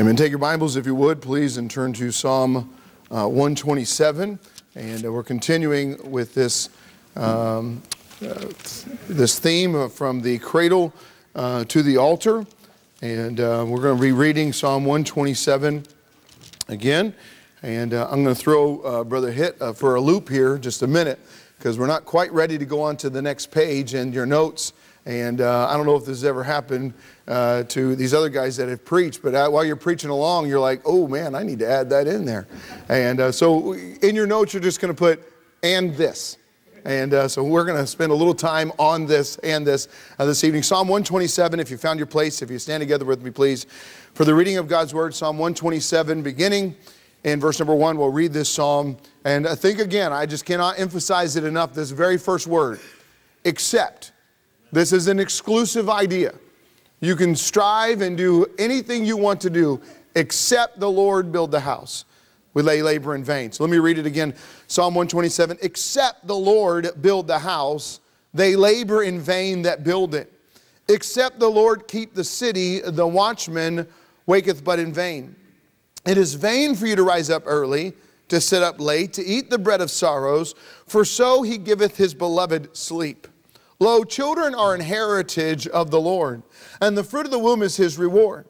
Amen. Take your Bibles, if you would, please, and turn to Psalm uh, 127. And uh, we're continuing with this, um, uh, this theme from the cradle uh, to the altar. And uh, we're going to be reading Psalm 127 again. And uh, I'm going to throw Brother Hit for a loop here just a minute because we're not quite ready to go on to the next page and your notes. And uh, I don't know if this has ever happened uh, to these other guys that have preached, but uh, while you're preaching along, you're like, oh man, I need to add that in there. And uh, so in your notes, you're just going to put, and this. And uh, so we're going to spend a little time on this and this uh, this evening. Psalm 127, if you found your place, if you stand together with me, please. For the reading of God's word, Psalm 127, beginning in verse number one, we'll read this psalm. And I think again, I just cannot emphasize it enough, this very first word, except. This is an exclusive idea. You can strive and do anything you want to do except the Lord build the house. We lay labor in vain. So let me read it again. Psalm 127 Except the Lord build the house, they labor in vain that build it. Except the Lord keep the city, the watchman waketh but in vain. It is vain for you to rise up early, to sit up late, to eat the bread of sorrows, for so he giveth his beloved sleep. Lo, children are an heritage of the Lord, and the fruit of the womb is his reward.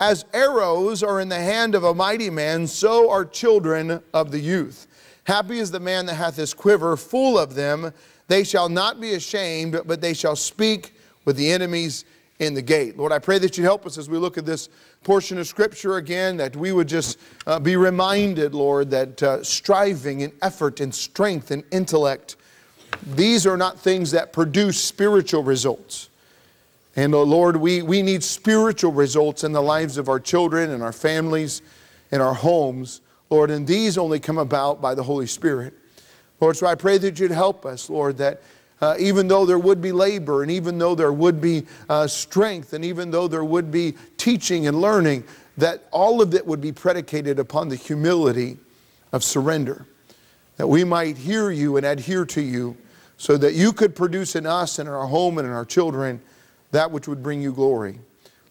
As arrows are in the hand of a mighty man, so are children of the youth. Happy is the man that hath his quiver full of them. They shall not be ashamed, but they shall speak with the enemies in the gate. Lord, I pray that you help us as we look at this portion of Scripture again, that we would just uh, be reminded, Lord, that uh, striving and effort and strength and intellect these are not things that produce spiritual results. And oh Lord, we, we need spiritual results in the lives of our children and our families and our homes, Lord, and these only come about by the Holy Spirit. Lord, so I pray that you'd help us, Lord, that uh, even though there would be labor and even though there would be uh, strength and even though there would be teaching and learning, that all of it would be predicated upon the humility of surrender. That we might hear you and adhere to you so that you could produce in us and in our home and in our children that which would bring you glory.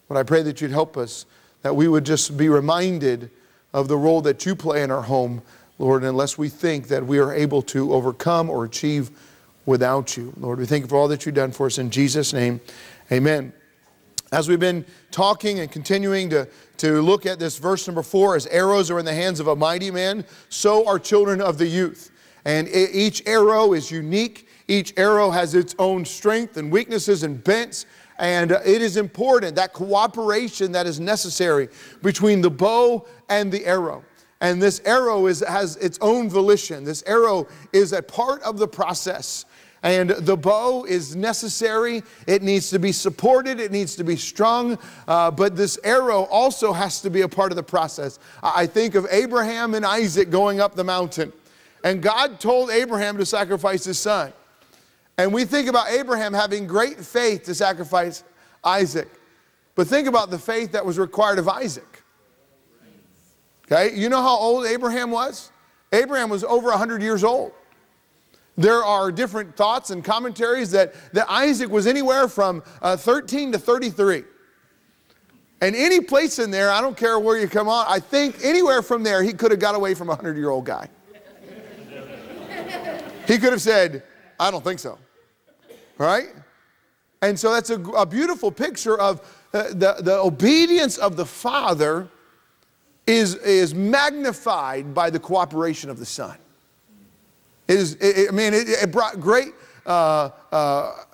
But I pray that you'd help us, that we would just be reminded of the role that you play in our home, Lord, unless we think that we are able to overcome or achieve without you. Lord, we thank you for all that you've done for us. In Jesus' name, amen. As we've been talking and continuing to, to look at this verse number four, as arrows are in the hands of a mighty man, so are children of the youth. And each arrow is unique. Each arrow has its own strength and weaknesses and bents. And it is important that cooperation that is necessary between the bow and the arrow. And this arrow is, has its own volition. This arrow is a part of the process. And the bow is necessary. It needs to be supported. It needs to be strung. Uh, but this arrow also has to be a part of the process. I think of Abraham and Isaac going up the mountain. And God told Abraham to sacrifice his son. And we think about Abraham having great faith to sacrifice Isaac. But think about the faith that was required of Isaac. Okay, you know how old Abraham was? Abraham was over 100 years old. There are different thoughts and commentaries that, that Isaac was anywhere from uh, 13 to 33. And any place in there, I don't care where you come on, I think anywhere from there, he could have got away from a 100 year old guy. he could have said, I don't think so. Right? And so that's a, a beautiful picture of uh, the, the obedience of the Father is, is magnified by the cooperation of the Son. It is, it, I mean, it, it brought great uh, uh,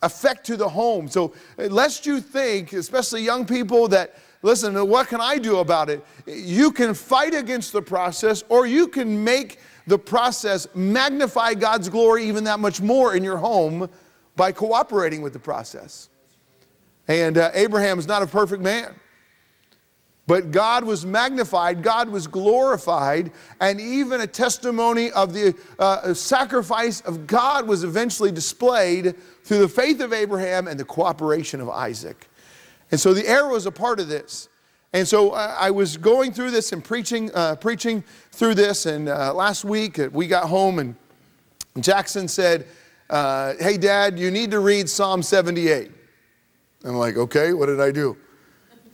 effect to the home. So, lest you think, especially young people, that listen, what can I do about it? You can fight against the process, or you can make the process magnify God's glory even that much more in your home by cooperating with the process. And uh, Abraham is not a perfect man. But God was magnified, God was glorified, and even a testimony of the uh, sacrifice of God was eventually displayed through the faith of Abraham and the cooperation of Isaac. And so the arrow is a part of this. And so uh, I was going through this and preaching, uh, preaching through this. And uh, last week uh, we got home and Jackson said, uh, Hey, Dad, you need to read Psalm 78. I'm like, Okay, what did I do?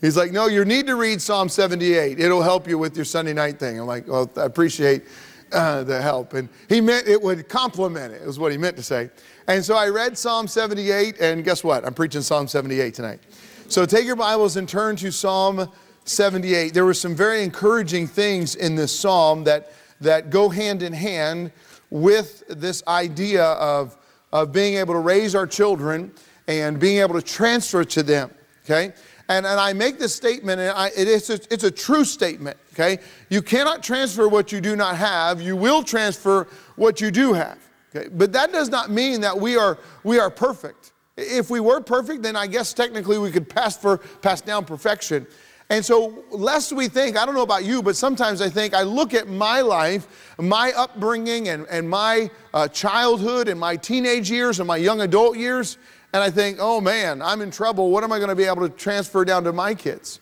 He's like, no, you need to read Psalm 78. It'll help you with your Sunday night thing. I'm like, well, I appreciate uh, the help. And he meant it would complement it, is what he meant to say. And so I read Psalm 78, and guess what? I'm preaching Psalm 78 tonight. So take your Bibles and turn to Psalm 78. There were some very encouraging things in this psalm that, that go hand in hand with this idea of, of being able to raise our children and being able to transfer to them. Okay? And, and I make this statement, and I, it is a, it's a true statement, okay? You cannot transfer what you do not have. You will transfer what you do have, okay? But that does not mean that we are, we are perfect. If we were perfect, then I guess technically we could pass, for, pass down perfection. And so, lest we think, I don't know about you, but sometimes I think I look at my life, my upbringing, and, and my uh, childhood, and my teenage years, and my young adult years, and I think, oh man, I'm in trouble. What am I going to be able to transfer down to my kids?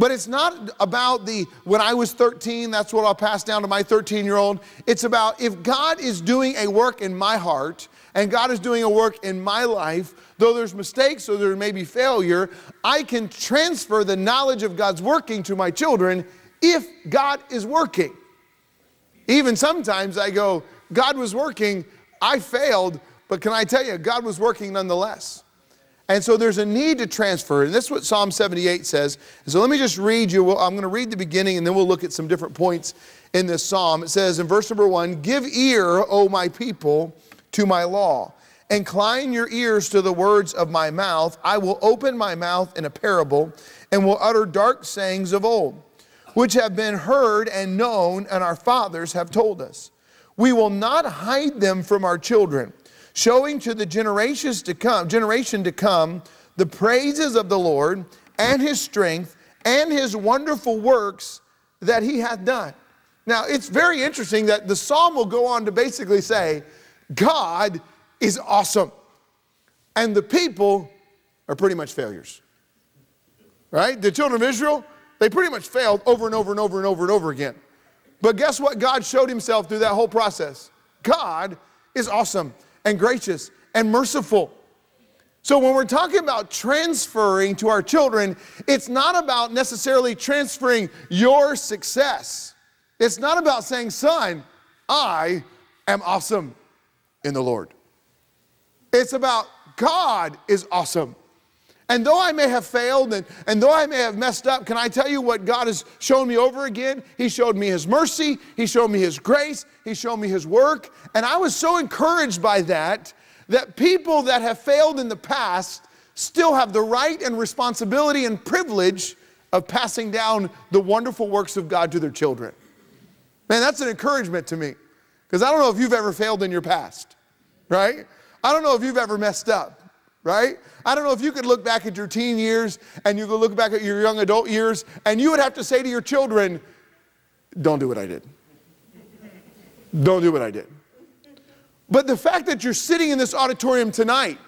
But it's not about the, when I was 13, that's what I'll pass down to my 13 year old. It's about if God is doing a work in my heart and God is doing a work in my life, though there's mistakes or there may be failure, I can transfer the knowledge of God's working to my children if God is working. Even sometimes I go, God was working, I failed, but can I tell you, God was working nonetheless. And so there's a need to transfer. And this is what Psalm 78 says. so let me just read you. I'm going to read the beginning and then we'll look at some different points in this psalm. It says in verse number one Give ear, O my people, to my law. Incline your ears to the words of my mouth. I will open my mouth in a parable and will utter dark sayings of old, which have been heard and known, and our fathers have told us. We will not hide them from our children showing to the generations to come, generation to come the praises of the Lord and his strength and his wonderful works that he hath done. Now, it's very interesting that the psalm will go on to basically say, God is awesome. And the people are pretty much failures. Right? The children of Israel, they pretty much failed over and over and over and over and over again. But guess what? God showed himself through that whole process. God is awesome and gracious and merciful. So, when we're talking about transferring to our children, it's not about necessarily transferring your success. It's not about saying, son, I am awesome in the Lord. It's about God is awesome. And though I may have failed and, and though I may have messed up, can I tell you what God has shown me over again? He showed me His mercy, He showed me His grace, He showed me His work. And I was so encouraged by that that people that have failed in the past still have the right and responsibility and privilege of passing down the wonderful works of God to their children. Man, that's an encouragement to me. Because I don't know if you've ever failed in your past, right? I don't know if you've ever messed up right? I don't know if you could look back at your teen years and you could look back at your young adult years and you would have to say to your children, don't do what I did. Don't do what I did. But the fact that you're sitting in this auditorium tonight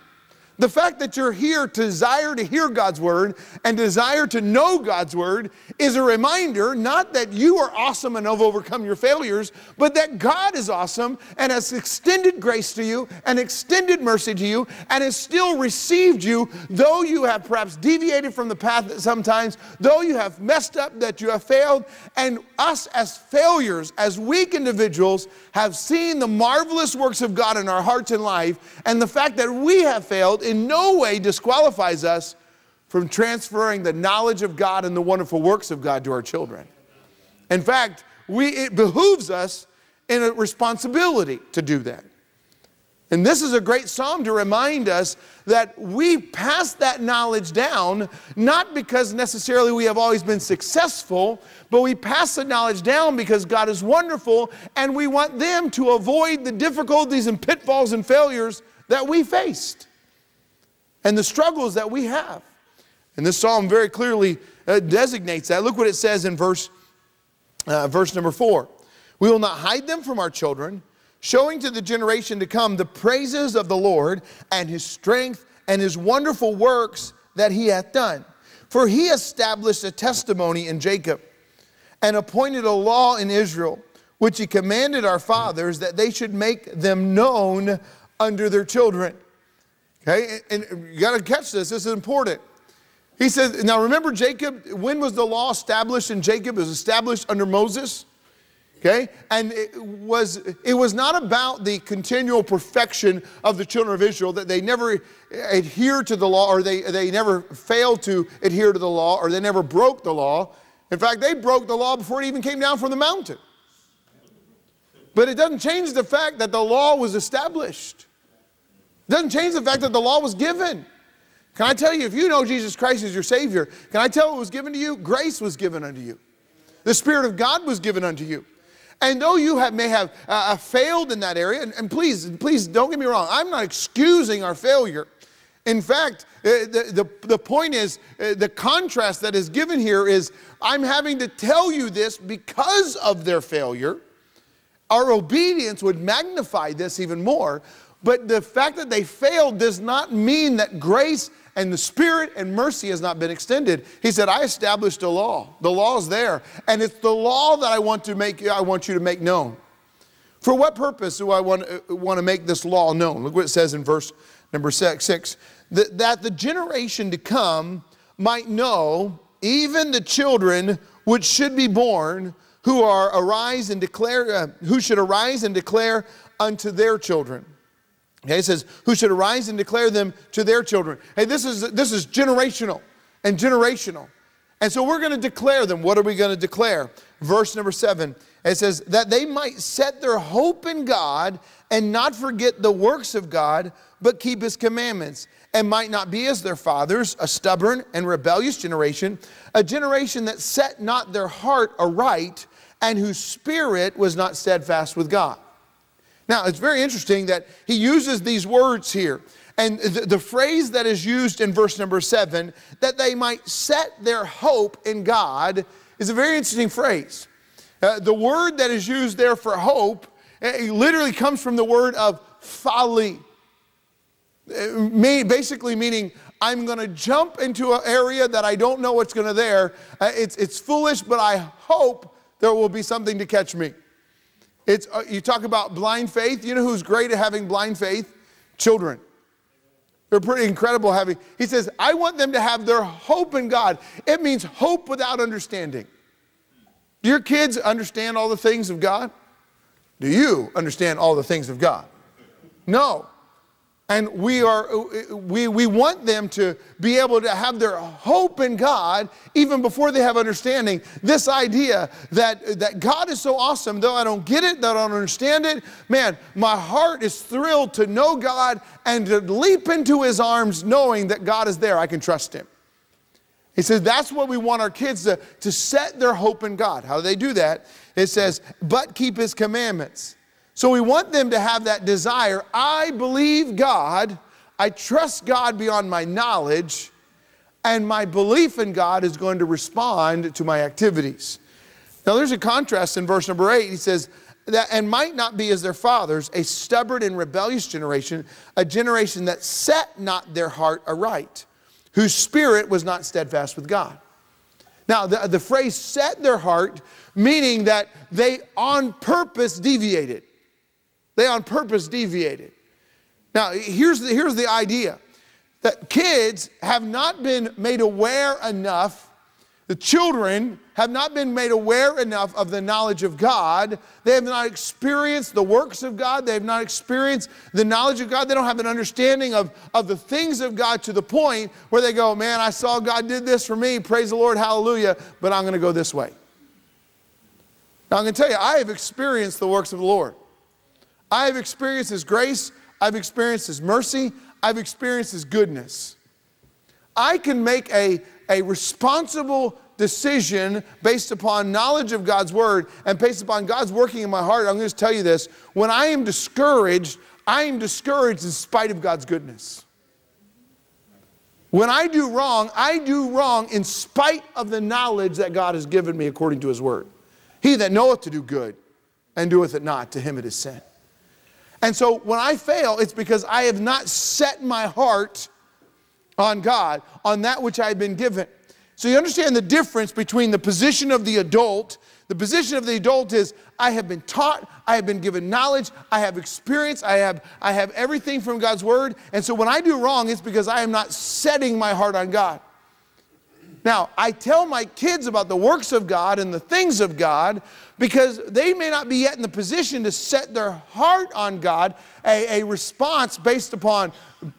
the fact that you're here to desire to hear God's word and desire to know God's word is a reminder not that you are awesome and have overcome your failures, but that God is awesome and has extended grace to you and extended mercy to you and has still received you, though you have perhaps deviated from the path sometimes, though you have messed up, that you have failed. And us as failures, as weak individuals, have seen the marvelous works of God in our hearts and life, and the fact that we have failed in no way disqualifies us from transferring the knowledge of God and the wonderful works of God to our children. In fact, we, it behooves us in a responsibility to do that. And this is a great psalm to remind us that we pass that knowledge down, not because necessarily we have always been successful, but we pass the knowledge down because God is wonderful and we want them to avoid the difficulties and pitfalls and failures that we faced and the struggles that we have. And this psalm very clearly uh, designates that. Look what it says in verse, uh, verse number four. We will not hide them from our children, showing to the generation to come the praises of the Lord and his strength and his wonderful works that he hath done. For he established a testimony in Jacob and appointed a law in Israel, which he commanded our fathers that they should make them known under their children Okay, and you got to catch this, this is important. He says, now remember Jacob, when was the law established in Jacob? It was established under Moses. Okay? And it was, it was not about the continual perfection of the children of Israel, that they never adhered to the law or they, they never failed to adhere to the law or they never broke the law. In fact, they broke the law before it even came down from the mountain. But it doesn't change the fact that the law was established. It doesn't change the fact that the law was given. Can I tell you, if you know Jesus Christ as your Savior, can I tell what was given to you? Grace was given unto you. The Spirit of God was given unto you. And though you have, may have uh, uh, failed in that area, and, and, please, please don't get me wrong, I'm not excusing our failure. In fact, uh, the, the, the point is, uh, the contrast that is given here is I'm having to tell you this because of their failure. Our obedience would magnify this even more. But the fact that they failed does not mean that grace and the spirit and mercy has not been extended. He said, I established a law. The law is there. And it's the law that I want to make, I want you to make known. For what purpose do I want, uh, want to make this law known? Look what it says in verse number six, six that, that the generation to come might know, even the children which should be born, who are arise and declare, uh, who should arise and declare unto their children. Okay, it says, who should arise and declare them to their children. Hey, this is, this is generational and generational. And so we're going to declare them. What are we going to declare? Verse number seven, it says, that they might set their hope in God and not forget the works of God, but keep his commandments, and might not be as their fathers, a stubborn and rebellious generation, a generation that set not their heart aright, and whose spirit was not steadfast with God. Now, it's very interesting that he uses these words here. And the, the, phrase that is used in verse number seven, that they might set their hope in God, is a very interesting phrase. Uh, the word that is used there for hope literally comes from the word of folly. Uh, basically, meaning I'm going to jump into an area that I don't know what's going to there. Uh, it's, it's foolish, but I hope there will be something to catch me. It's, uh, you talk about blind faith. You know who's great at having blind faith? Children. They're pretty incredible having. He says, I want them to have their hope in God. It means hope without understanding. Do your kids understand all the things of God? Do you understand all the things of God? No. And we, are, uh, we, we want them to be able to have their hope in God even before they have understanding. This idea that, that God is so awesome, though I don't get it, though I don't understand it, man, my heart is thrilled to know God and to leap into His arms knowing that God is there. I can trust Him. He says that's what we want our kids to, to set their hope in God. How do they do that? It says, but keep His commandments. So we want them to have that desire. I believe God, I trust God beyond my knowledge, and my belief in God is going to respond to my activities. Now there's a contrast in verse number eight. He says, that, and might not be as their fathers, a stubborn and rebellious generation, a generation that set not their heart aright, whose spirit was not steadfast with God. Now, the, the phrase set their heart, meaning that they on purpose deviated. They on purpose deviated. Now, here's the, here's the idea that kids have not been made aware enough, the children have not been made aware enough of the knowledge of God. They have not experienced the works of God. They have not experienced the knowledge of God. They don't have an understanding of, of the things of God to the point where they go, Man, I saw God did this for me. Praise the Lord, hallelujah, but I'm going to go this way. Now, I'm going to tell you, I have experienced the works of the Lord. I have experienced His grace, I've experienced His mercy, I've experienced His goodness. I can make a, a responsible decision based upon knowledge of God's Word and based upon God's working in my heart. I'm going to tell you this when I am discouraged, I am discouraged in spite of God's goodness. When I do wrong, I do wrong in spite of the knowledge that God has given me according to His Word. He that knoweth to do good and doeth it not, to him it is sent. And so when I fail, it's because I have not set my heart on God, on that which I have been given. So you understand the difference between the position of the adult. The position of the adult is I have been taught, I have been given knowledge, I have experience, I have, I have everything from God's word. And so when I do wrong, it's because I am not setting my heart on God. Now, I tell my kids about the works of God and the things of God because they may not be yet in the position to set their heart on God, a, a, response based upon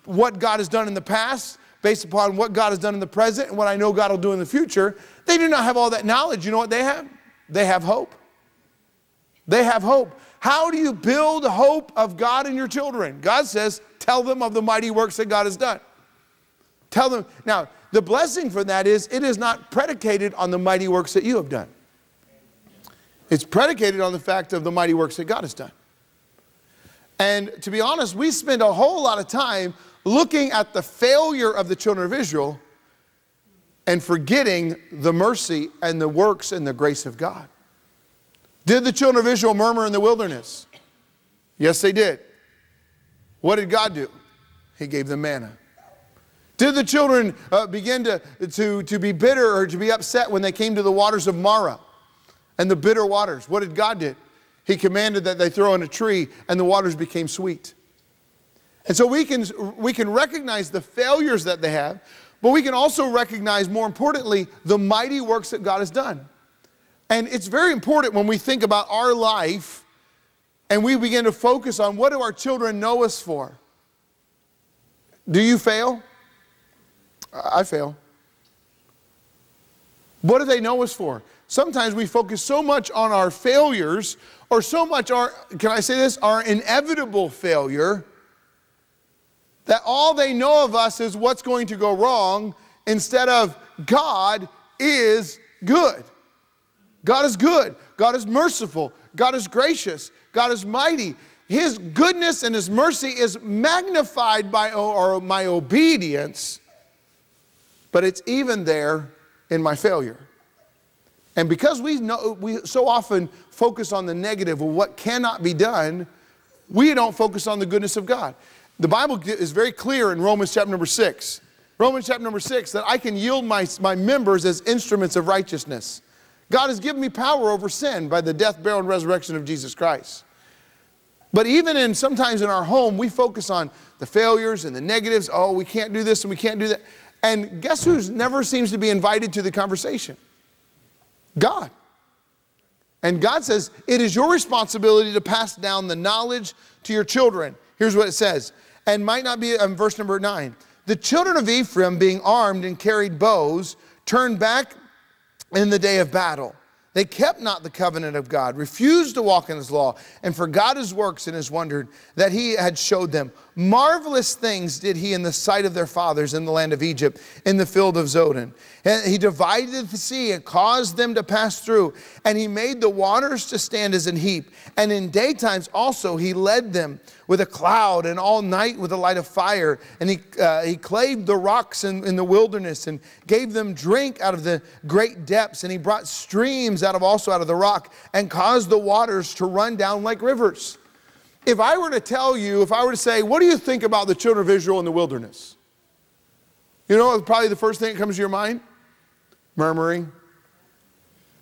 what God has done in the past, based upon what God has done in the present, and what I know God will do in the future. They do not have all that knowledge. You know what they have? They have hope. They have hope. How do you build hope of God in your children? God says, tell them of the mighty works that God has done. Tell them. Now, the blessing for that is it is not predicated on the mighty works that you have done. It's predicated on the fact of the mighty works that God has done. And to be honest, we spend a whole lot of time looking at the failure of the children of Israel and forgetting the mercy and the works and the grace of God. Did the children of Israel murmur in the wilderness? Yes, they did. What did God do? He gave them manna. Did the children uh, begin to, to, to be bitter or to be upset when they came to the waters of Marah and the bitter waters? What did God do? He commanded that they throw in a tree and the waters became sweet. And so we can, we can recognize the failures that they have, but we can also recognize, more importantly, the mighty works that God has done. And it's very important when we think about our life and we begin to focus on what do our children know us for? Do you fail? I fail. What do they know us for? Sometimes we focus so much on our failures or so much our, can I say this, our inevitable failure that all they know of us is what's going to go wrong instead of God is good. God is good. God is merciful. God is gracious. God is mighty. His goodness and His mercy is magnified by or my obedience but it's even there in my failure. And because we, know, we so often focus on the negative of what cannot be done, we don't focus on the goodness of God. The Bible is very clear in Romans chapter number six. Romans chapter number six, that I can yield my, my members as instruments of righteousness. God has given me power over sin by the death, burial, and resurrection of Jesus Christ. But even in sometimes in our home, we focus on the failures and the negatives. Oh, we can't do this and we can't do that. And guess who never seems to be invited to the conversation? God. And God says, it is your responsibility to pass down the knowledge to your children. Here's what it says, and might not be in verse number nine. The children of Ephraim, being armed and carried bows, turned back in the day of battle. They kept not the covenant of God, refused to walk in his law, and forgot his works and his wonder that he had showed them. Marvelous things did he in the sight of their fathers in the land of Egypt, in the field of Zoan. And he divided the sea and caused them to pass through, and he made the waters to stand as an heap. And in daytimes also he led them with a cloud, and all night with a light of fire. And he, uh, he clave the rocks in, in the wilderness and gave them drink out of the great depths. And he brought streams out of also out of the rock and caused the waters to run down like rivers. If I were to tell you, if I were to say, what do you think about the children of Israel in the wilderness? You know, probably the first thing that comes to your mind? Murmuring,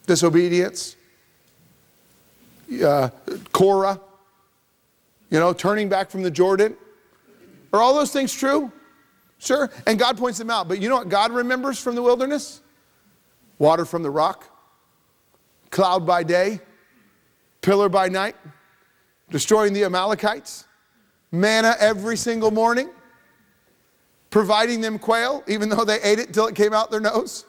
disobedience, uh, Korah you know, turning back from the Jordan. Are all those things true? Sure. And God points them out. But you know what God remembers from the wilderness? Water from the rock, cloud by day, pillar by night, destroying the Amalekites, manna every single morning, providing them quail, even though they ate it until it came out their nose.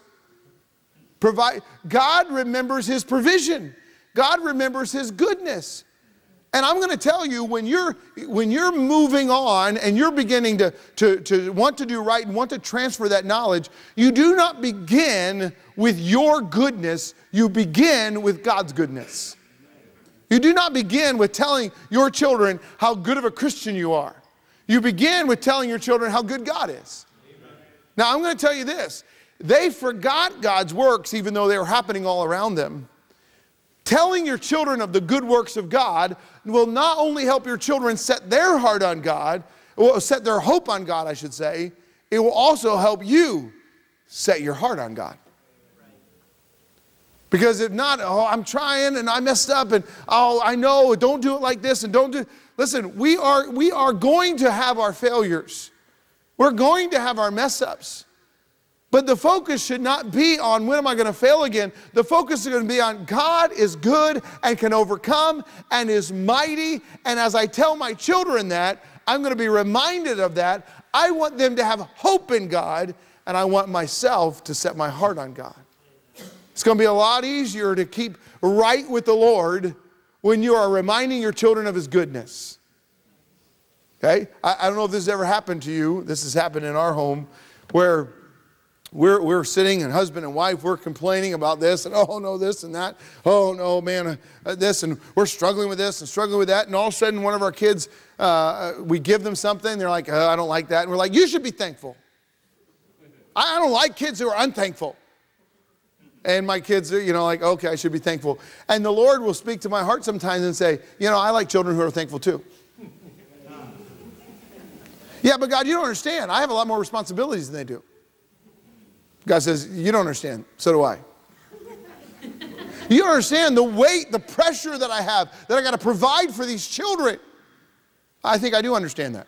Provide, God remembers his provision. God remembers his goodness. And I'm going to tell you, when you're, when you're moving on and you're beginning to, to, to want to do right and want to transfer that knowledge, you do not begin with your goodness, you begin with God's goodness. You do not begin with telling your children how good of a Christian you are. You begin with telling your children how good God is. Amen. Now, I'm going to tell you this they forgot God's works even though they were happening all around them. Telling your children of the good works of God will not only help your children set their heart on God, or set their hope on God, I should say, it will also help you set your heart on God. Because if not, oh, I'm trying and I messed up and oh, I know, don't do it like this and don't do. Listen, we are we are going to have our failures. We're going to have our mess ups. But the focus should not be on when am I going to fail again. The focus is going to be on God is good and can overcome and is mighty. And as I tell my children that, I'm going to be reminded of that. I want them to have hope in God, and I want myself to set my heart on God. It's going to be a lot easier to keep right with the Lord when you are reminding your children of His goodness. Okay? I, I don't know if this has ever happened to you. This has happened in our home where we're, we're sitting and husband and wife, we're complaining about this and oh no, this and that. Oh no, man, uh, this and we're struggling with this and struggling with that. And all of a sudden, one of our kids, uh, uh we give them something, they're like, oh, I don't like that. And we're like, you should be thankful. I, I don't like kids who are unthankful. And my kids are, you know, like, okay, I should be thankful. And the Lord will speak to my heart sometimes and say, you know, I like children who are thankful too. yeah, but God, you don't understand. I have a lot more responsibilities than they do. God says, You don't understand. So do I. You understand the weight, the pressure that I have, that I got to provide for these children. I think I do understand that.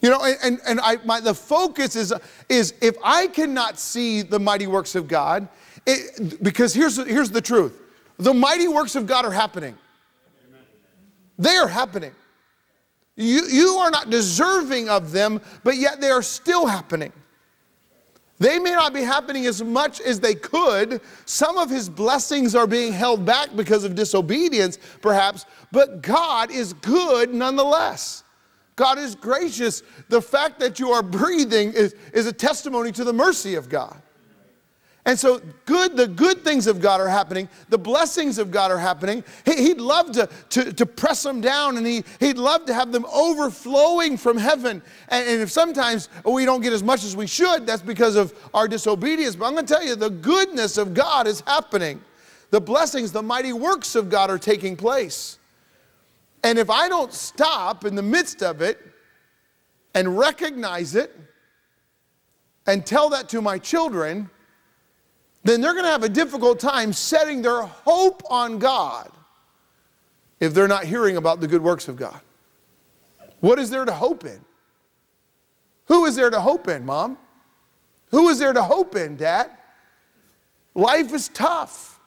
You know, and, and I, my, the focus is, is if I cannot see the mighty works of God, it, because here's, here's the truth the mighty works of God are happening. They are happening. You, you are not deserving of them, but yet they are still happening. They may not be happening as much as they could. Some of his blessings are being held back because of disobedience, perhaps, but God is good nonetheless. God is gracious. The fact that you are breathing is, is a testimony to the mercy of God. And so good, the good things of God are happening. The blessings of God are happening. He, would love to, to, to, press them down and he, he'd love to have them overflowing from heaven. And, and if sometimes we don't get as much as we should, that's because of our disobedience. But I'm going to tell you, the goodness of God is happening. The blessings, the mighty works of God are taking place. And if I don't stop in the midst of it and recognize it and tell that to my children, then they're going to have a difficult time setting their hope on God if they're not hearing about the good works of God. What is there to hope in? Who is there to hope in, mom? Who is there to hope in, dad? Life is tough.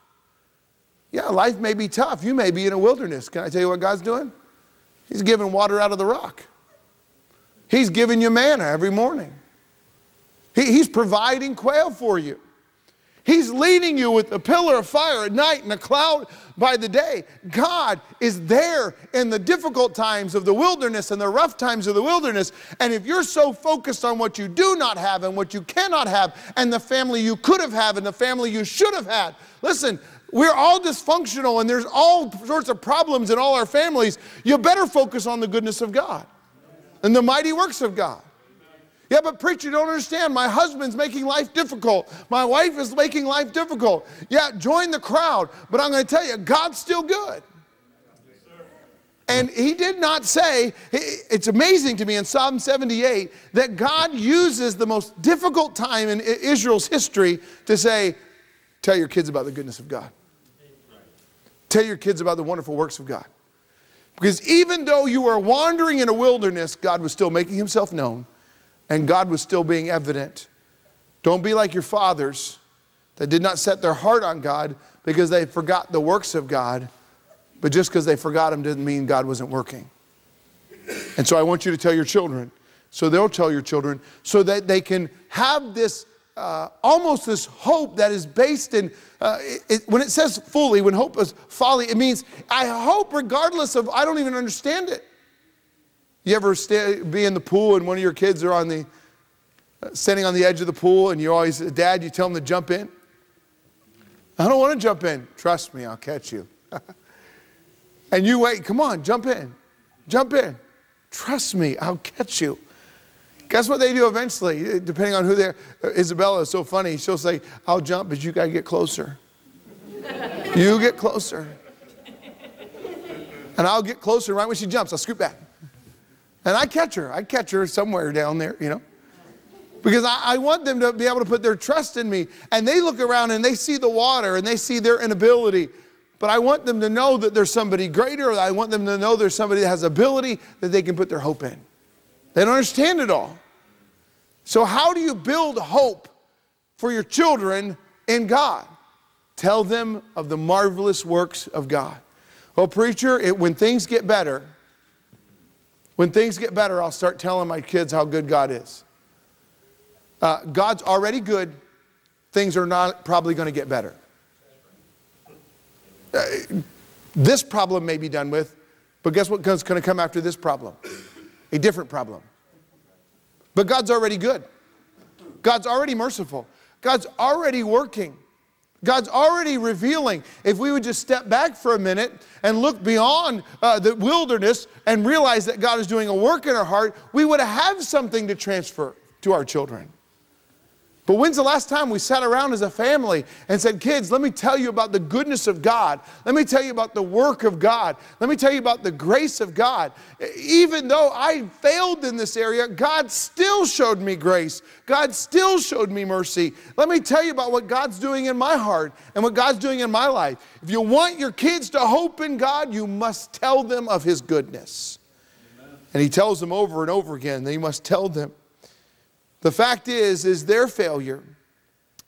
Yeah, life may be tough. You may be in a wilderness. Can I tell you what God's doing? He's giving water out of the rock. He's giving you manna every morning. He, he's providing quail for you. He's leading you with a pillar of fire at night and a cloud by the day. God is there in the difficult times of the wilderness and the rough times of the wilderness. And if you're so focused on what you do not have and what you cannot have and the family you could have had and the family you should have had, listen, we're all dysfunctional and there's all sorts of problems in all our families. You better focus on the goodness of God and the mighty works of God. Yeah, but preacher, you don't understand. My husband's making life difficult. My wife is making life difficult. Yeah, join the crowd. But I'm going to tell you, God's still good. And he did not say, it's amazing to me in Psalm 78 that God uses the most difficult time in Israel's history to say, tell your kids about the goodness of God. Tell your kids about the wonderful works of God. Because even though you were wandering in a wilderness, God was still making himself known and God was still being evident. Don't be like your fathers that did not set their heart on God because they forgot the works of God, but just because they forgot them didn't mean God wasn't working. And so I want you to tell your children, so they'll tell your children, so that they can have this uh, almost this hope that is based in, uh, it, when it says fully, when hope is folly, it means I hope regardless of, I don't even understand it. You ever stay, be in the pool and one of your kids are on the, uh, standing on the edge of the pool and you always, dad, you tell them to jump in? I don't want to jump in. Trust me, I'll catch you. and you wait, come on, jump in. Jump in. Trust me, I'll catch you. Guess what they do eventually, depending on who they're. Uh, Isabella is so funny. She'll say, I'll jump, but you got to get closer. you get closer. And I'll get closer right when she jumps. I'll scoot back. And I catch her. I catch her somewhere down there, you know. Because I, I, want them to be able to put their trust in me. And they look around and they see the water and they see their inability. But I want them to know that there's somebody greater. I want them to know there's somebody that has ability that they can put their hope in. They don't understand it all. So, how do you build hope for your children in God? Tell them of the marvelous works of God. Well, preacher, it, when things get better, when things get better, I'll start telling my kids how good God is. Uh, God's already good. Things are not probably going to get better. Uh, this problem may be done with, but guess what's going to come after this problem? A different problem. But God's already good. God's already merciful. God's already working. God's already revealing. If we would just step back for a minute and look beyond uh, the wilderness and realize that God is doing a work in our heart, we would have something to transfer to our children. But when's the last time we sat around as a family and said, Kids, let me tell you about the goodness of God. Let me tell you about the work of God. Let me tell you about the grace of God. Even though I failed in this area, God still showed me grace. God still showed me mercy. Let me tell you about what God's doing in my heart and what God's doing in my life. If you want your kids to hope in God, you must tell them of His goodness. Amen. And He tells them over and over again that you must tell them. The fact is, is their failure,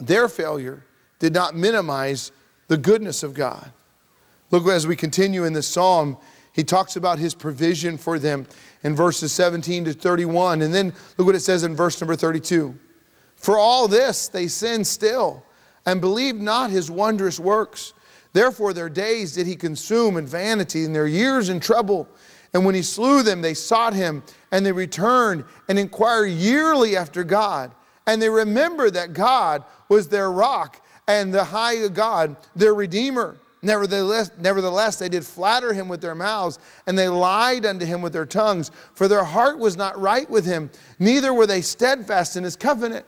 their failure did not minimize the goodness of God. Look, as we continue in this psalm, he talks about his provision for them in verses 17 to 31. And then look what it says in verse number 32. For all this they sinned still and believed not his wondrous works. Therefore, their days did he consume in vanity, and their years in trouble. And when he slew them, they sought him, and they returned and inquired yearly after God. And they remembered that God was their rock and the high God, their redeemer. Nevertheless, nevertheless, they did flatter him with their mouths, and they lied unto him with their tongues, for their heart was not right with him, neither were they steadfast in his covenant.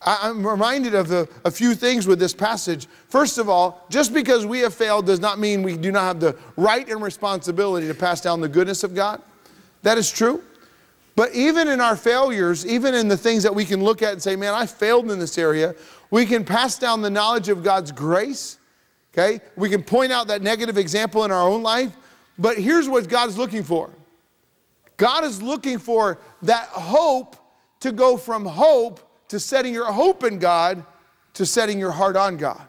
I'm reminded of a, a, few things with this passage. First of all, just because we have failed does not mean we do not have the right and responsibility to pass down the goodness of God. That is true. But even in our failures, even in the things that we can look at and say, man, I failed in this area, we can pass down the knowledge of God's grace. Okay? We can point out that negative example in our own life. But here's what God's looking for God is looking for that hope to go from hope to setting your hope in God to setting your heart on God.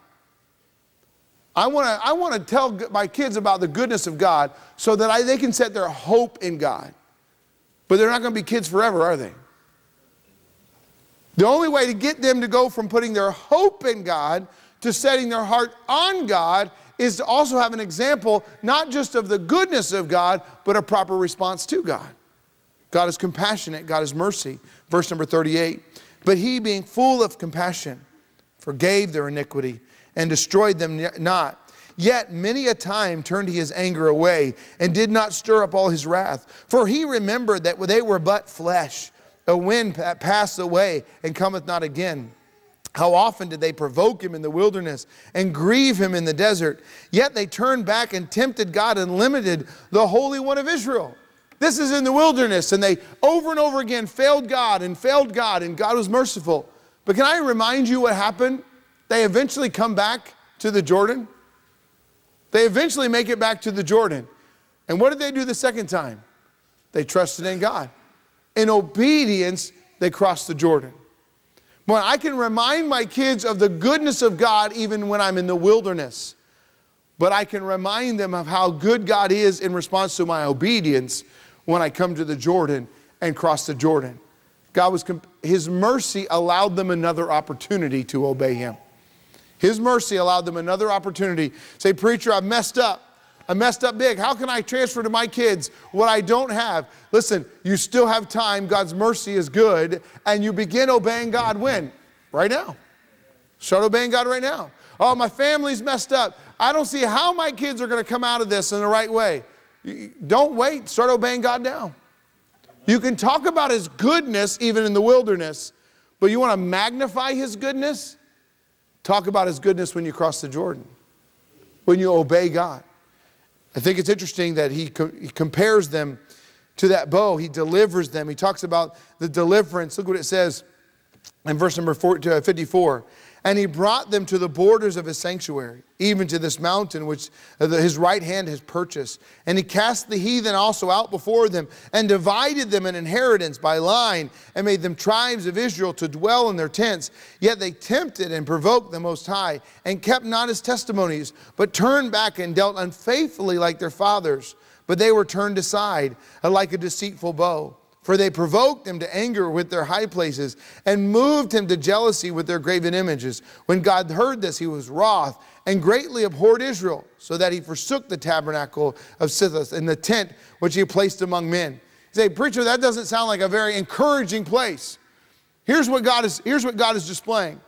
I want to I want to tell my kids about the goodness of God so that I, they can set their hope in God. But they're not going to be kids forever, are they? The only way to get them to go from putting their hope in God to setting their heart on God is to also have an example not just of the goodness of God, but a proper response to God. God is compassionate, God is mercy. Verse number 38. But he, being full of compassion, forgave their iniquity and destroyed them not. Yet many a time turned he his anger away and did not stir up all his wrath. For he remembered that they were but flesh, a wind that passeth away and cometh not again. How often did they provoke him in the wilderness and grieve him in the desert? Yet they turned back and tempted God and limited the Holy One of Israel. This is in the wilderness, and they over and over again failed God and failed God, and God was merciful. But can I remind you what happened? They eventually come back to the Jordan. They eventually make it back to the Jordan. And what did they do the second time? They trusted in God. In obedience, they crossed the Jordan. Well, I can remind my kids of the goodness of God even when I'm in the wilderness. But I can remind them of how good God is in response to my obedience when I come to the Jordan and cross the Jordan. God was, His mercy allowed them another opportunity to obey Him. His mercy allowed them another opportunity. Say, Preacher, I've messed up. I messed up big. How can I transfer to my kids what I don't have? Listen, you still have time. God's mercy is good. And you begin obeying God when? Right now. Start obeying God right now. Oh, my family's messed up. I don't see how my kids are going to come out of this in the right way. Don't wait. Start obeying God now. You can talk about His goodness even in the wilderness, but you want to magnify His goodness? Talk about His goodness when you cross the Jordan, when you obey God. I think it's interesting that He, co- he compares them to that bow. He delivers them. He talks about the deliverance. Look what it says in verse number uh, 54. And he brought them to the borders of his sanctuary, even to this mountain which his right hand has purchased. And he cast the heathen also out before them, and divided them an inheritance by line, and made them tribes of Israel to dwell in their tents. Yet they tempted and provoked the Most High, and kept not his testimonies, but turned back and dealt unfaithfully like their fathers. But they were turned aside like a deceitful bow. For they provoked him to anger with their high places and moved him to jealousy with their graven images. When God heard this, he was wroth and greatly abhorred Israel, so that he forsook the tabernacle of Shiloh and the tent which he placed among men. You say, preacher, that doesn't sound like a very encouraging place. Here's what God is, here's what God is displaying.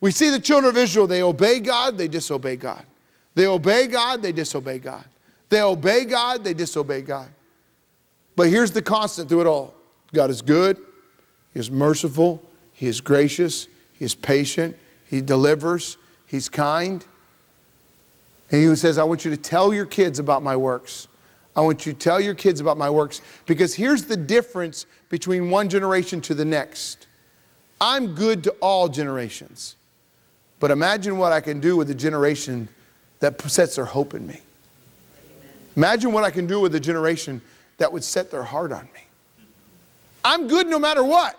We see the children of Israel, they obey God, they disobey God. They obey God, they disobey God. They obey God, they disobey God. But here's the constant through it all God is good, He is merciful, He is gracious, He is patient, He delivers, He's kind. And He says, I want you to tell your kids about my works. I want you to tell your kids about my works because here's the difference between one generation to the next. I'm good to all generations, but imagine what I can do with a generation that sets their hope in me. Imagine what I can do with a generation that would set their heart on me. I'm good no matter what.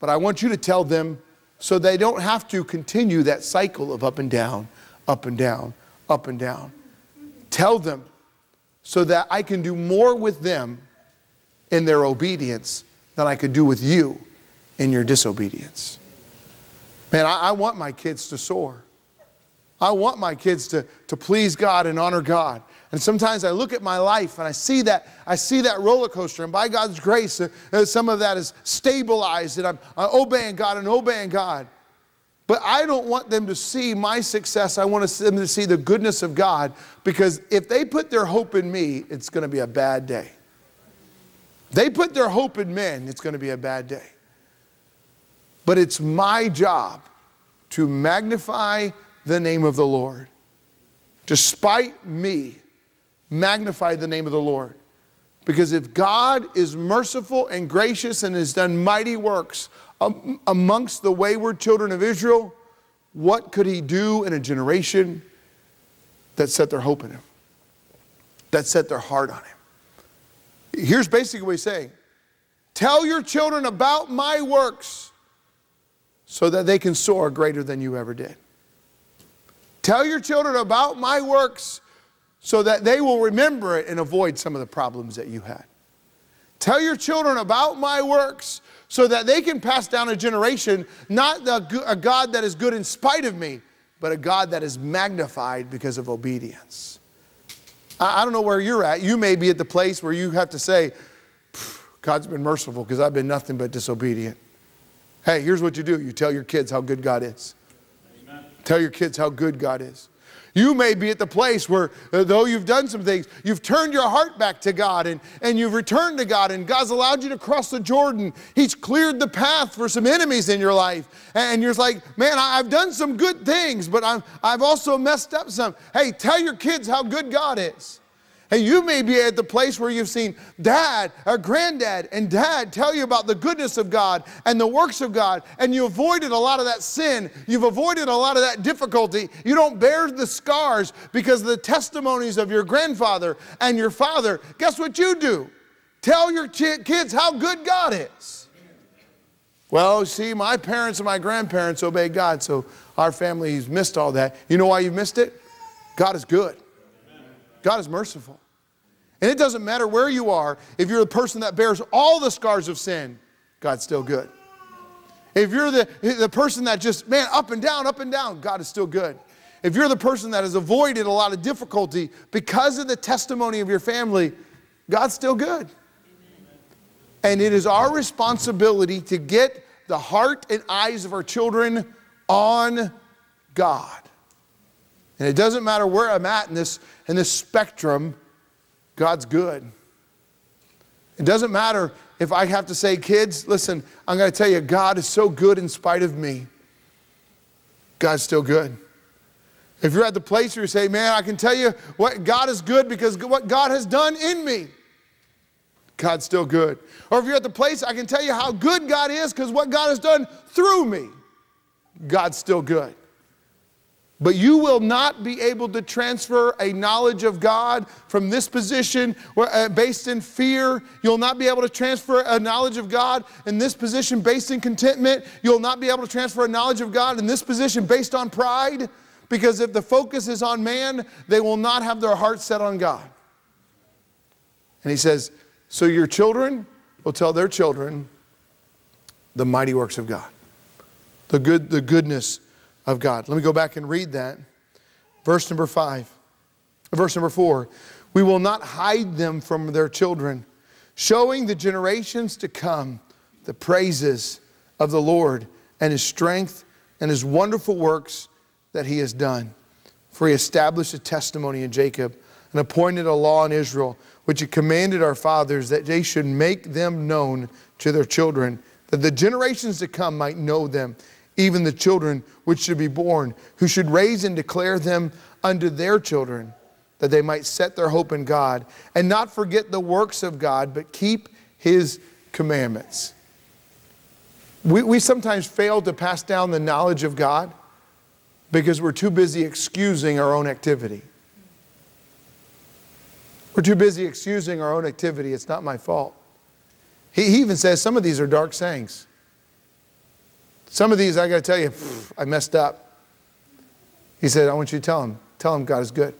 But I want you to tell them so they don't have to continue that cycle of up and down, up and down, up and down. Tell them so that I can do more with them in their obedience than I could do with you in your disobedience. Man, I, I want my kids to soar. I want my kids to, to please God and honor God. And sometimes I look at my life and I see that, I see that roller coaster, and by God's grace, uh, uh, some of that is stabilized, and I'm uh, obeying God and obeying God. But I don't want them to see my success. I want them to see the goodness of God because if they put their hope in me, it's going to be a bad day. They put their hope in men, it's going to be a bad day. But it's my job to magnify the name of the Lord. Despite me, magnify the name of the Lord. Because if God is merciful and gracious and has done mighty works amongst the wayward children of Israel, what could he do in a generation that set their hope in him, that set their heart on him? Here's basically what he's saying Tell your children about my works so that they can soar greater than you ever did. Tell your children about my works so that they will remember it and avoid some of the problems that you had. Tell your children about my works so that they can pass down a generation, not a God that is good in spite of me, but a God that is magnified because of obedience. I don't know where you're at. You may be at the place where you have to say, God's been merciful because I've been nothing but disobedient. Hey, here's what you do you tell your kids how good God is. Amen. Tell your kids how good God is. You may be at the place where, uh, though you've done some things, you've turned your heart back to God and, and you've returned to God, and God's allowed you to cross the Jordan. He's cleared the path for some enemies in your life. And you're like, man, I've done some good things, but i I've also messed up some. Hey, tell your kids how good God is. And you may be at the place where you've seen dad or granddad and dad tell you about the goodness of God and the works of God, and you avoided a lot of that sin. You've avoided a lot of that difficulty. You don't bear the scars because of the testimonies of your grandfather and your father. Guess what you do? Tell your kids how good God is. Well, see, my parents and my grandparents obey God, so our family's missed all that. You know why you've missed it? God is good. God is merciful. And it doesn't matter where you are, if you're the person that bears all the scars of sin, God's still good. If you're the, the person that just, man, up and down, up and down, God is still good. If you're the person that has avoided a lot of difficulty because of the testimony of your family, God's still good. And it is our responsibility to get the heart and eyes of our children on God. And it doesn't matter where I'm at in this, in this spectrum God's good. It doesn't matter if I have to say, kids, listen, I'm going to tell you, God is so good in spite of me. God's still good. If you're at the place where you say, man, I can tell you what God is good because what God has done in me. God's still good. Or if you're at the place, I can tell you how good God is because what God has done through me, God's still good. But you will not be able to transfer a knowledge of God from this position uh, based in fear. You'll not be able to transfer a knowledge of God in this position based in contentment. You'll not be able to transfer a knowledge of God in this position based on pride. Because if the focus is on man, they will not have their heart set on God. And he says, So your children will tell their children the mighty works of God, the, good, the goodness of God. Let me go back and read that. Verse number five, verse number four. We will not hide them from their children, showing the generations to come the praises of the Lord and his strength and his wonderful works that he has done. For he established a testimony in Jacob and appointed a law in Israel, which he commanded our fathers that they should make them known to their children, that the generations to come might know them even the children which should be born, who should raise and declare them unto their children, that they might set their hope in God, and not forget the works of God, but keep his commandments. We, we sometimes fail to pass down the knowledge of God because we're too busy excusing our own activity. We're too busy excusing our own activity. It's not my fault. He, he even says some of these are dark sayings. Some of these, I got to tell you, I messed up. He said, I want you to tell him. Tell him God is good.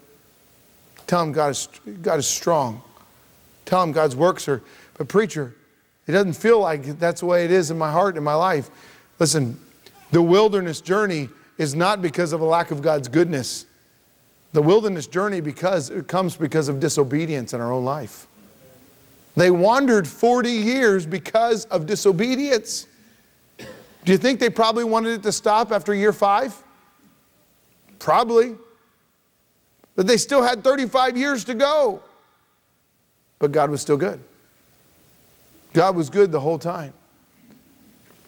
Tell him God is, God is strong. Tell him God's works are. But, preacher, it doesn't feel like that's the way it is in my heart, in my life. Listen, the wilderness journey is not because of a lack of God's goodness. The wilderness journey because it comes because of disobedience in our own life. They wandered 40 years because of disobedience. Do you think they probably wanted it to stop after year five? Probably. But they still had 35 years to go. But God was still good. God was good the whole time.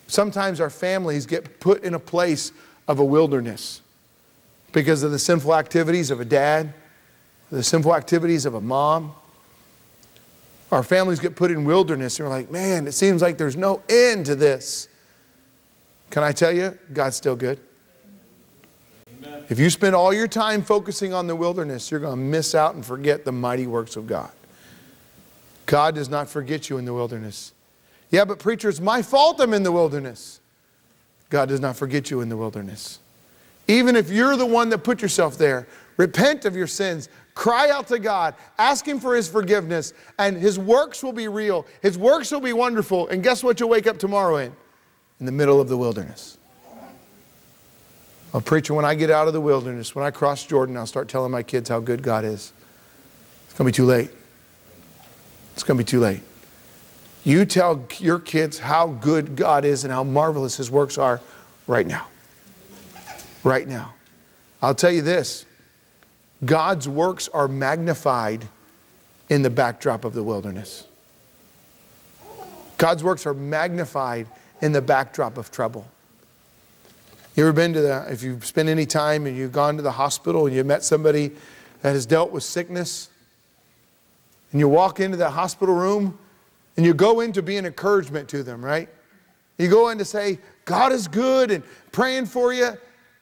Sometimes our families get put in a place of a wilderness because of the sinful activities of a dad, the sinful activities of a mom. Our families get put in wilderness and we're like, man, it seems like there's no end to this. Can I tell you, God's still good? Amen. If you spend all your time focusing on the wilderness, you're going to miss out and forget the mighty works of God. God does not forget you in the wilderness. Yeah, but preacher, it's my fault I'm in the wilderness. God does not forget you in the wilderness. Even if you're the one that put yourself there, repent of your sins, cry out to God, ask Him for His forgiveness, and His works will be real. His works will be wonderful. And guess what you'll wake up tomorrow in? In the middle of the wilderness. A preacher, when I get out of the wilderness, when I cross Jordan, I'll start telling my kids how good God is. It's going to be too late. It's going to be too late. You tell your kids how good God is and how marvelous His works are right now. Right now. I'll tell you this God's works are magnified in the backdrop of the wilderness. God's works are magnified in the backdrop of trouble. You ever been to the, if you've spent any time and you've gone to the hospital and you met somebody that has dealt with sickness, and you walk into that hospital room and you go in to be an encouragement to them, right? You go in to say, God is good and praying for you,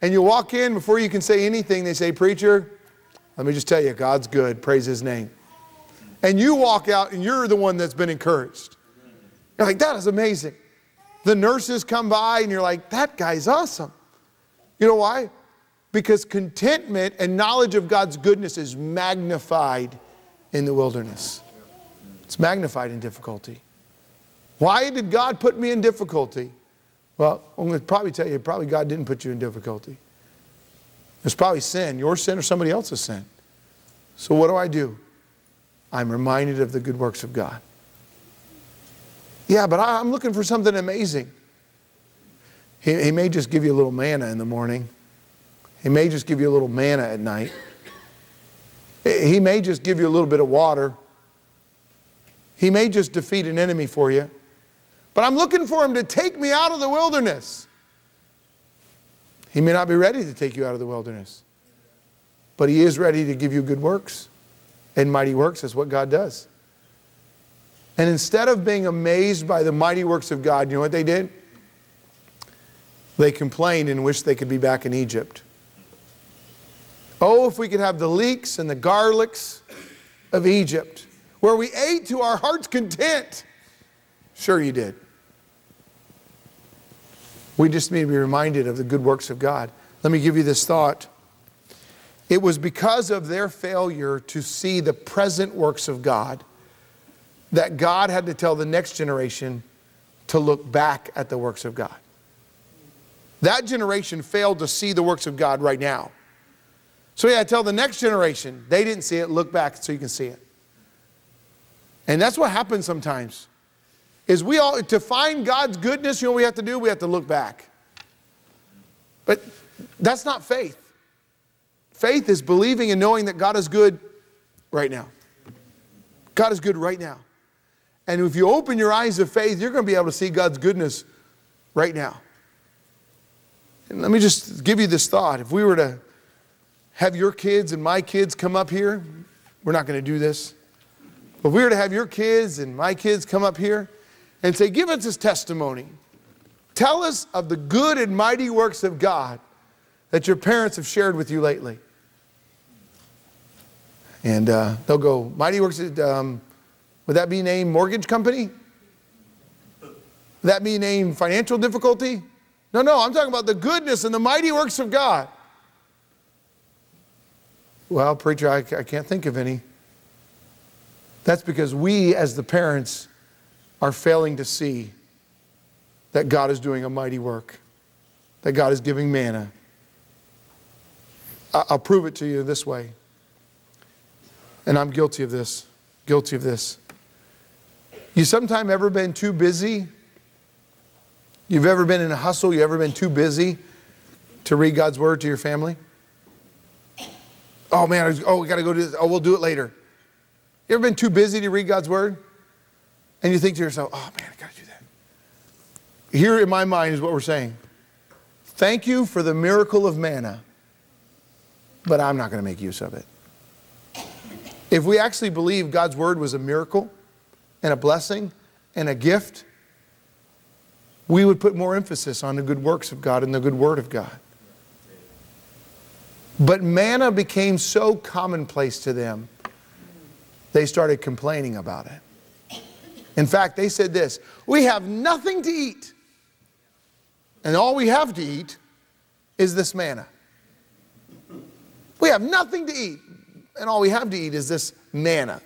and you walk in before you can say anything, they say, Preacher, let me just tell you, God's good, praise His name. And you walk out and you're the one that's been encouraged. You're like, that is amazing. The nurses come by and you're like, that guy's awesome. You know why? Because contentment and knowledge of God's goodness is magnified in the wilderness. It's magnified in difficulty. Why did God put me in difficulty? Well, I'm going to probably tell you, probably God didn't put you in difficulty. It's probably sin, your sin or somebody else's sin. So what do I do? I'm reminded of the good works of God. Yeah, but I'm looking for something amazing. He, he may just give you a little manna in the morning. He may just give you a little manna at night. He may just give you a little bit of water. He may just defeat an enemy for you. But I'm looking for him to take me out of the wilderness. He may not be ready to take you out of the wilderness. But he is ready to give you good works. And mighty works is what God does. And instead of being amazed by the mighty works of God, you know what they did? They complained and wished they could be back in Egypt. Oh, if we could have the leeks and the garlics of Egypt, where we ate to our heart's content. Sure, you did. We just need to be reminded of the good works of God. Let me give you this thought. It was because of their failure to see the present works of God that God had to tell the next generation to look back at the works of God. That generation failed to see the works of God right now. So had to tell the next generation, they didn't see it, look back so you can see it. And that's what happens sometimes. Is we all to find God's goodness, you know what we have to do? We have to look back. But that's not faith. Faith is believing and knowing that God is good right now. God is good right now. And if you open your eyes of faith, you're going to be able to see God's goodness right now. And let me just give you this thought. If we were to have your kids and my kids come up here, we're not going to do this. But if we were to have your kids and my kids come up here and say, Give us this testimony. Tell us of the good and mighty works of God that your parents have shared with you lately. And uh, they'll go, Mighty Works, um, would that be named mortgage company? Would that be named financial difficulty? No, no, I'm talking about the goodness and the mighty works of God. Well, preacher, I, I can't think of any. That's because we, as the parents, are failing to see that God is doing a mighty work, that God is giving manna. I'll prove it to you this way. And I'm guilty of this. Guilty of this. You sometime ever been too busy? You've ever been in a hustle? You ever been too busy to read God's word to your family? Oh man, oh, we got to go do this. Oh, we'll do it later. You ever been too busy to read God's word? And you think to yourself, oh man, I got to do that. Here in my mind is what we're saying. Thank you for the miracle of manna, but I'm not going to make use of it. If we actually believe God's word was a miracle and a blessing and a gift, we would put more emphasis on the good works of God and the good word of God. But manna became so commonplace to them, they started complaining about it. In fact, they said this We have nothing to eat, and all we have to eat is this manna. We have nothing to eat and all we have to eat is this manna.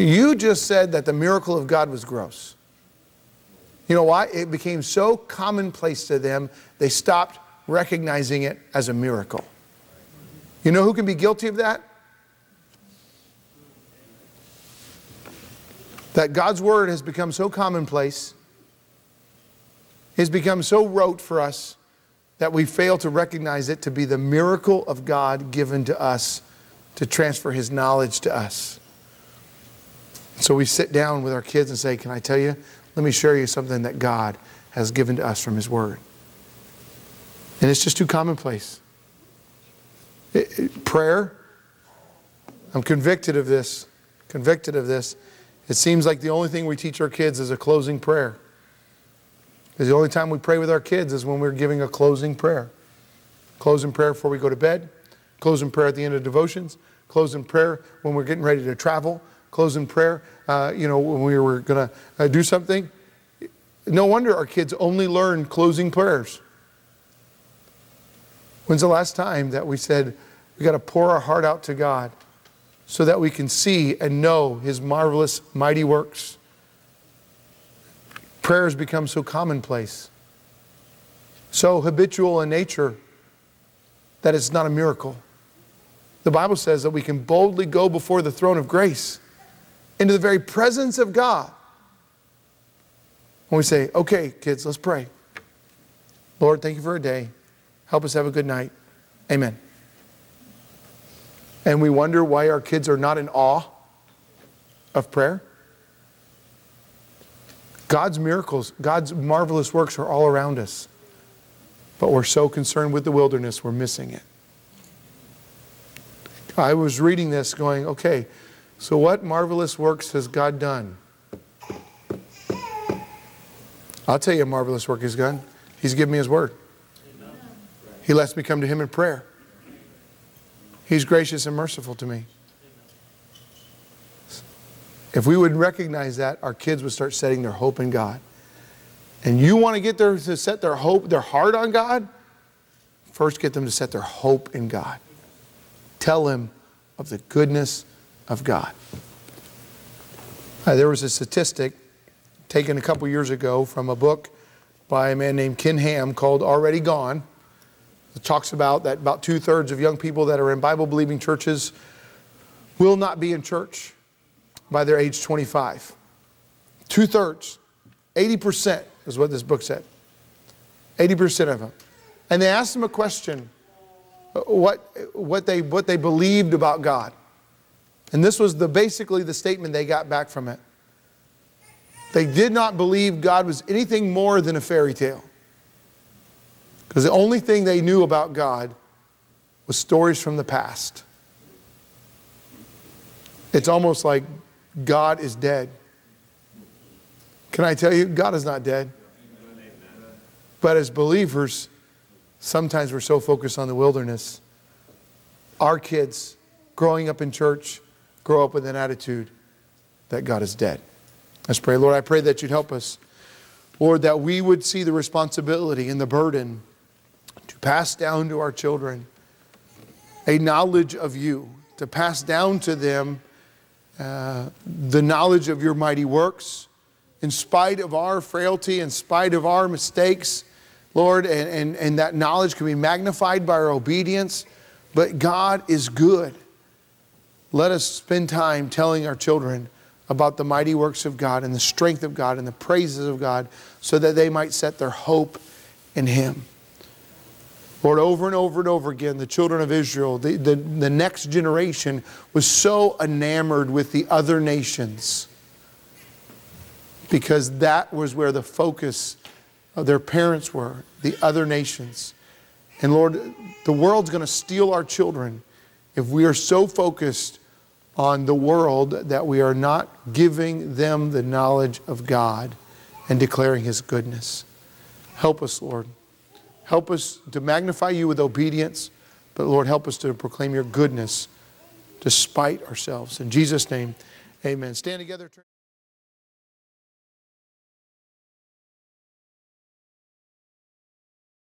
You just said that the miracle of God was gross. You know why? It became so commonplace to them, they stopped recognizing it as a miracle. You know who can be guilty of that? That God's word has become so commonplace, has become so rote for us that we fail to recognize it to be the miracle of God given to us to transfer His knowledge to us. So we sit down with our kids and say, Can I tell you? Let me share you something that God has given to us from His Word. And it's just too commonplace. It, it, prayer, I'm convicted of this. Convicted of this. It seems like the only thing we teach our kids is a closing prayer. Because the only time we pray with our kids is when we're giving a closing prayer. Closing prayer before we go to bed, closing prayer at the end of devotions, closing prayer when we're getting ready to travel, closing prayer, uh, you know, when we were going to uh, do something. No wonder our kids only learn closing prayers. When's the last time that we said we got to pour our heart out to God so that we can see and know His marvelous, mighty works? Prayers become so commonplace, so habitual in nature that it's not a miracle. The Bible says that we can boldly go before the throne of grace into the very presence of God. When we say, okay, kids, let's pray. Lord, thank you for a day. Help us have a good night. Amen. And we wonder why our kids are not in awe of prayer. God's miracles, God's marvelous works are all around us. But we're so concerned with the wilderness, we're missing it. I was reading this going, okay, So, what marvelous works has God done? I'll tell you a marvelous work He's done. He's given me His word. He lets me come to Him in prayer. He's gracious and merciful to me. If we would recognize that, our kids would start setting their hope in God. And you want to get them to set their hope, their heart on God? First, get them to set their hope in God. Tell them of the goodness of God. Uh, there was a statistic taken a couple years ago from a book by a man named Ken Ham called Already Gone. It talks about that about two thirds of young people that are in Bible believing churches will not be in church by their age 25. Two thirds, 80% is what this book said. 80% of them. And they asked them a question what, what, they, what they believed about God. And this was the, basically the statement they got back from it. They did not believe God was anything more than a fairy tale. Because the only thing they knew about God was stories from the past. It's almost like God is dead. Can I tell you, God is not dead. But as believers, sometimes we're so focused on the wilderness. Our kids growing up in church grow up with an attitude that God is dead. Let's pray. Lord, I pray that you'd help us. Lord, that we would see the responsibility and the burden to pass down to our children a knowledge of you, to pass down to them uh, the knowledge of your mighty works, in spite of our frailty, in spite of our mistakes, Lord, and, and, and that knowledge can be magnified by our obedience. But God is good. Let us spend time telling our children about the mighty works of God and the strength of God and the praises of God so that they might set their hope in Him. Lord, over and over and over again, the children of Israel, the, the, the next generation, was so enamored with the other nations because that was where the focus of their parents were, the other nations. And Lord, the world's going to steal our children if we are so focused on the world that we are not giving them the knowledge of God and declaring His goodness. Help us, Lord. Help us to magnify you with obedience, but Lord, help us to proclaim your goodness despite ourselves. In Jesus' name, amen. Stand together.